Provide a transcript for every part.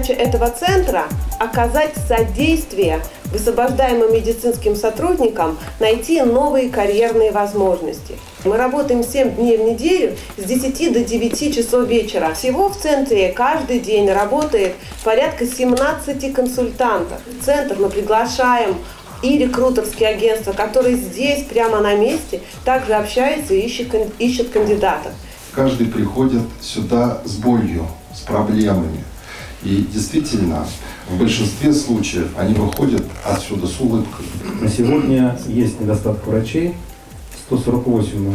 задача этого центра – оказать содействие высвобождаемым медицинским сотрудникам найти новые карьерные возможности. Мы работаем 7 дней в неделю с 10 до 9 часов вечера. Всего в центре каждый день работает порядка 17 консультантов. В центр мы приглашаем и рекрутерские агентства, которые здесь, прямо на месте, также общаются и ищут, ищут кандидатов. Каждый приходит сюда с болью, с проблемами. И действительно, в большинстве случаев они выходят отсюда с улыбкой. На сегодня есть недостаток врачей. 148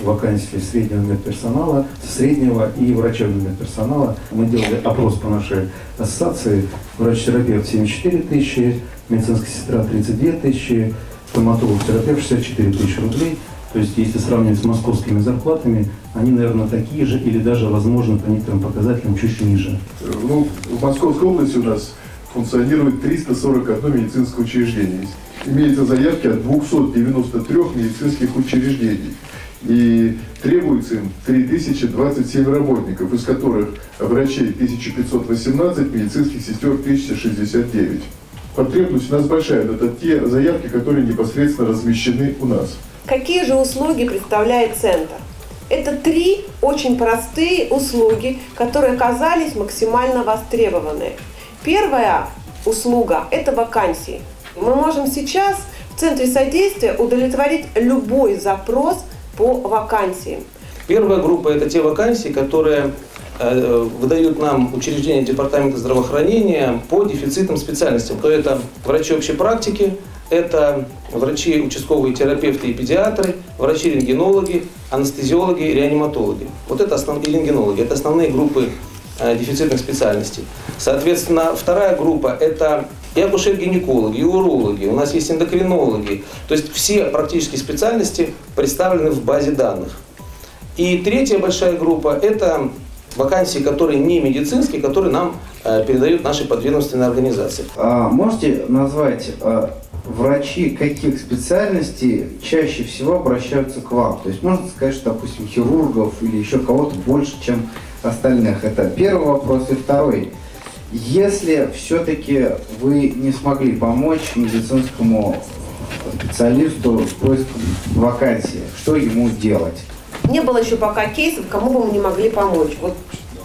вакансий среднего медперсонала, среднего и врачебного медперсонала. Мы делали опрос по нашей ассоциации. Врач-терапевт 74 тысячи, медицинская сестра 32 тысячи, стоматолог-терапевт 64 тысячи рублей. То есть, если сравнивать с московскими зарплатами, они, наверное, такие же или даже, возможно, по некоторым показателям чуть ниже. Ну, в Московской области у нас функционирует 341 медицинское учреждение. Имеются заявки от 293 медицинских учреждений. И требуется им 3027 работников, из которых врачей 1518, медицинских сестер 1069. Потребность у нас большая, это те заявки, которые непосредственно размещены у нас. Какие же услуги представляет центр? Это три очень простые услуги, которые оказались максимально востребованы. Первая услуга – это вакансии. Мы можем сейчас в Центре содействия удовлетворить любой запрос по вакансиям. Первая группа – это те вакансии, которые выдают нам учреждения Департамента здравоохранения по дефицитным специальностям. То это врачи общей практики, это врачи, участковые терапевты и педиатры, врачи-рентгенологи, анестезиологи, реаниматологи. Вот это основные рентгенологи. Это основные группы э, дефицитных специальностей. Соответственно, вторая группа – это и акушер-гинекологи, и урологи, у нас есть эндокринологи. То есть все практически специальности представлены в базе данных. И третья большая группа – это вакансии, которые не медицинские, которые нам э, передают наши подведомственные организации. А можете назвать э, врачи каких специальностей чаще всего обращаются к вам? То есть можно сказать, что, допустим, хирургов или еще кого-то больше, чем остальных. Это первый вопрос. И второй. Если все-таки вы не смогли помочь медицинскому специалисту с поиском вакансии, что ему делать? Не было еще пока кейсов, кому бы мы не могли помочь. Вот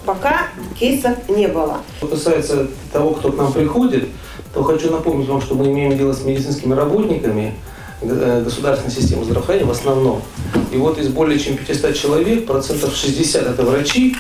пока кейсов не было. Что касается того, кто к нам приходит, то хочу напомнить вам, что мы имеем дело с медицинскими работниками э, государственной системы здравоохранения в основном. И вот из более чем 500 человек, процентов 60 это врачи,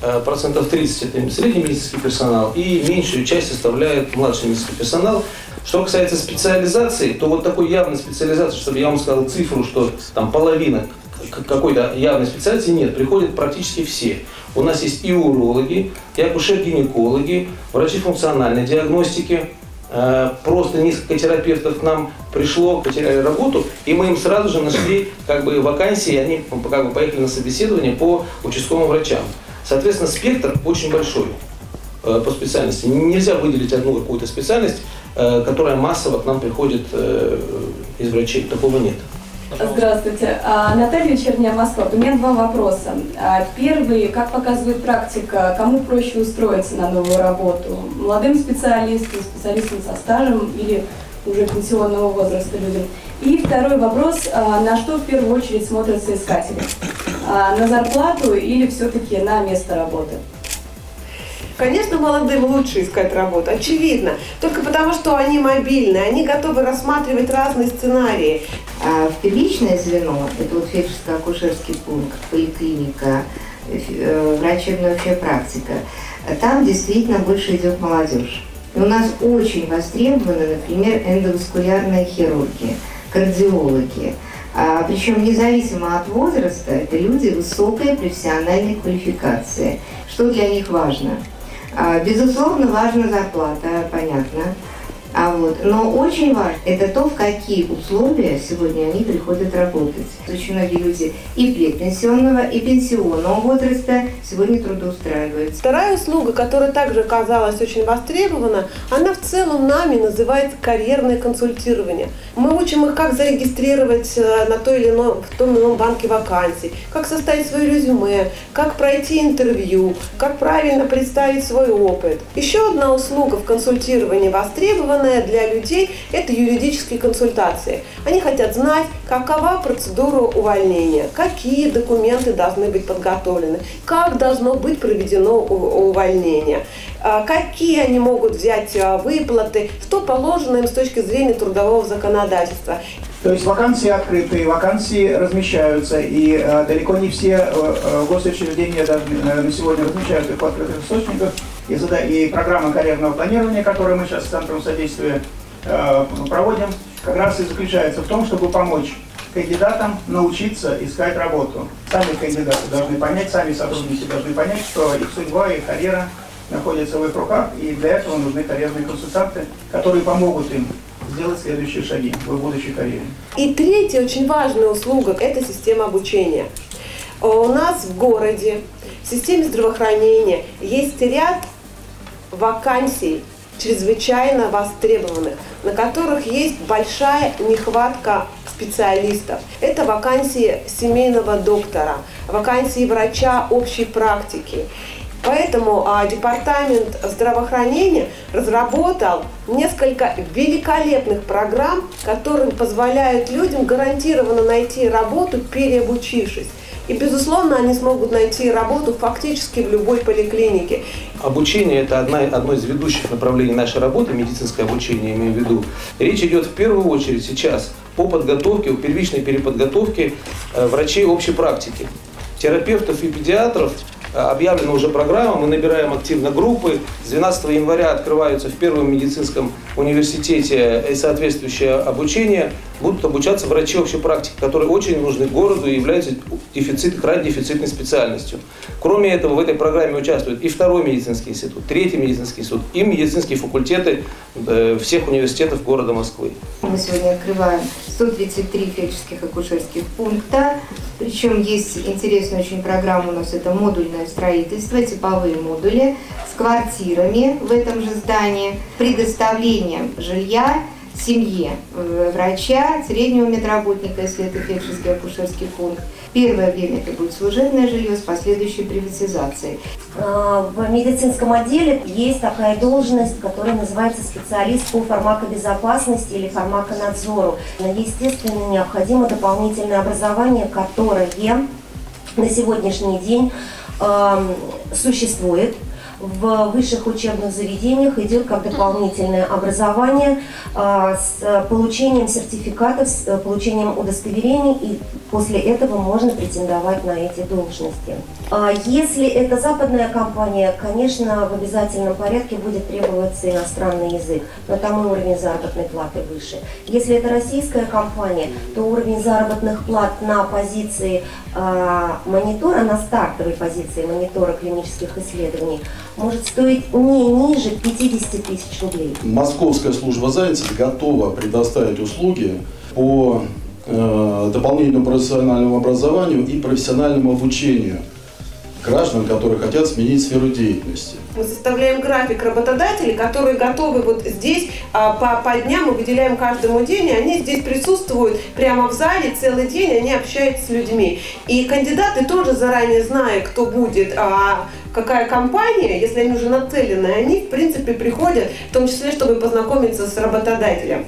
э, процентов 30 это средний медицинский персонал, и меньшую часть составляет младший медицинский персонал. Что касается специализации, то вот такой явной специализации, чтобы я вам сказал цифру, что там половина какой-то явной специальности нет, приходят практически все. У нас есть и урологи, и акушер-гинекологи, врачи функциональной диагностики, э, просто несколько терапевтов к нам пришло, потеряли работу, и мы им сразу же нашли как бы вакансии, и они как бы поехали на собеседование по участковым врачам. Соответственно, спектр очень большой э, по специальности. Нельзя выделить одну какую-то специальность, э, которая массово к нам приходит из врачей. Такого нет. Здравствуйте. А, Наталья Вечерняя Москва. У меня два вопроса. А, первый, как показывает практика, кому проще устроиться на новую работу? Молодым специалистам, специалистам со стажем или уже пенсионного возраста людям? И второй вопрос, а, на что в первую очередь смотрят соискатели? На зарплату или все-таки на место работы? Конечно, молодым лучше искать работу, очевидно. Только потому, что они мобильны, они готовы рассматривать разные сценарии. А первичное звено, это вот фельдшерско-акушерский пункт, поликлиника, э, врачебная общая практика, там действительно больше идет молодежь. И у нас очень востребованы, например, эндоваскулярные хирурги, кардиологи. А, причем независимо от возраста, это люди высокой профессиональной квалификации. Что для них важно? А, безусловно, важна зарплата, понятно. Вот. Но очень важно это то, в какие условия сегодня они приходят работать. Очень многие люди и предпенсионного, и пенсионного возраста сегодня трудоустраиваются. Вторая услуга, которая также оказалась очень востребована, она в целом нами называется карьерное консультирование. Мы учим их, как зарегистрировать э, на той или ином, в том или ином банке вакансий, как составить свое резюме, как пройти интервью, как правильно представить свой опыт. Еще одна услуга в консультировании востребованная для людей – это юридические консультации. Они хотят знать, какова процедура увольнения, какие документы должны быть подготовлены, как должно быть проведено увольнение, а, какие они могут взять а, выплаты, что положено им с точки зрения трудового законодательства. То есть вакансии открыты, вакансии размещаются, и э, далеко не все э, э госучреждения э, на сегодня размещают их в открытых источниках. И, зада... и программа карьерного планирования, которую мы сейчас с Центром содействия э, проводим, как раз и заключается в том, чтобы помочь кандидатам научиться искать работу. Сами кандидаты должны понять, сами сотрудники должны понять, что их судьба, их карьера находятся в их руках, и для этого нужны карьерные консультанты, которые помогут им сделать следующие шаги в будущей карьере. И третья очень важная услуга – это система обучения. У нас в городе, в системе здравоохранения есть ряд вакансий, чрезвычайно востребованных, на которых есть большая нехватка специалистов. Это вакансии семейного доктора, вакансии врача общей практики. Поэтому а, Департамент здравоохранения разработал несколько великолепных программ, которые позволяют людям гарантированно найти работу, переобучившись. И, безусловно, они смогут найти работу фактически в любой поликлинике. Обучение – это одна, одно из ведущих направлений нашей работы, медицинское обучение, имею в виду. Речь идет в первую очередь сейчас по подготовке, первичной переподготовке э, врачей общей практики, терапевтов и педиатров – объявлена уже программа, мы набираем активно группы. С 12 января открываются в Первом медицинском университете и соответствующее обучение. Будут обучаться врачи общей практики, которые очень нужны городу и являются дефицит, крайне дефицитной специальностью. Кроме этого, в этой программе участвует и второй медицинский институт, третий медицинский институт, и медицинские факультеты э, всех университетов города Москвы. Мы сегодня открываем 133 фельдшерских акушерских пункта. Причем есть интересная очень программа у нас, это модульное строительство, типовые модули с квартирами в этом же здании, предоставлением жилья семье э, врача, среднего медработника, если это фельдшерский акушерский пункт. Первое время это будет служебное жилье с последующей приватизацией. А, в медицинском отделе есть такая должность, которая называется специалист по фармакобезопасности или фармаконадзору. Естественно, необходимо дополнительное образование, которое на сегодняшний день э, существует в высших учебных заведениях идет как дополнительное образование а, с получением сертификатов, с получением удостоверений, и после этого можно претендовать на эти должности. А если это западная компания, конечно, в обязательном порядке будет требоваться иностранный язык, но там и уровень заработной платы выше. Если это российская компания, то уровень заработных плат на позиции э, монитора, на стартовой позиции монитора клинических исследований может стоить не ниже 50 тысяч рублей. Московская служба занятости готова предоставить услуги по дополнительному профессиональному образованию и профессиональному обучению граждан, которые хотят сменить сферу деятельности. Мы составляем график работодателей, которые готовы вот здесь а, по, по дням, мы выделяем каждому день, и они здесь присутствуют прямо в зале целый день, они общаются с людьми. И кандидаты тоже заранее зная, кто будет, а, какая компания, если они уже нацелены, они в принципе приходят, в том числе, чтобы познакомиться с работодателем.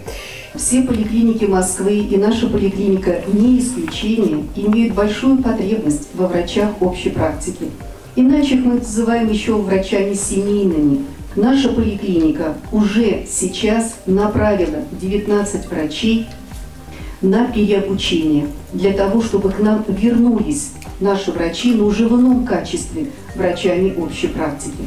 Все поликлиники Москвы и наша поликлиника, не исключение, имеют большую потребность во врачах общей практики. Иначе их мы называем еще врачами семейными. Наша поликлиника уже сейчас направила 19 врачей на переобучение, для того, чтобы к нам вернулись наши врачи, но уже в ином качестве врачами общей практики.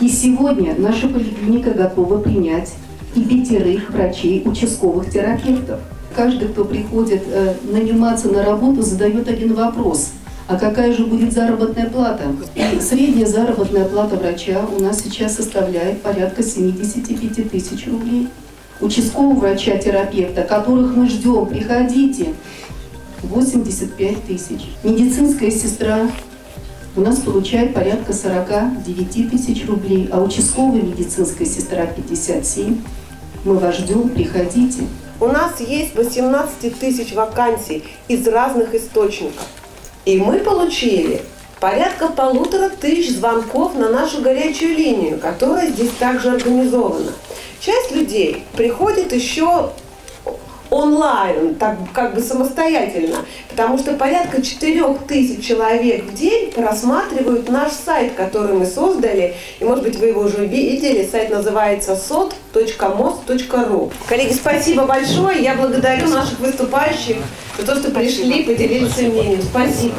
И сегодня наша поликлиника готова принять и пятерых врачей, участковых терапевтов. Каждый, кто приходит э, наниматься на работу, задает один вопрос. А какая же будет заработная плата? И средняя заработная плата врача у нас сейчас составляет порядка 75 тысяч рублей. участкового врача-терапевта, которых мы ждем, приходите, 85 тысяч. Медицинская сестра у нас получает порядка 49 тысяч рублей, а участковая медицинская сестра 57. Мы вас ждем, приходите. У нас есть 18 тысяч вакансий из разных источников. И мы получили порядка полутора тысяч звонков на нашу горячую линию, которая здесь также организована. Часть людей приходит еще онлайн, так как бы самостоятельно, потому что порядка 4 тысяч человек в день просматривают наш сайт, который мы создали, и может быть вы его уже видели, сайт называется sot.most.ru. Коллеги, спасибо большое, я благодарю наших выступающих за то, что пришли, поделились мнением. Спасибо.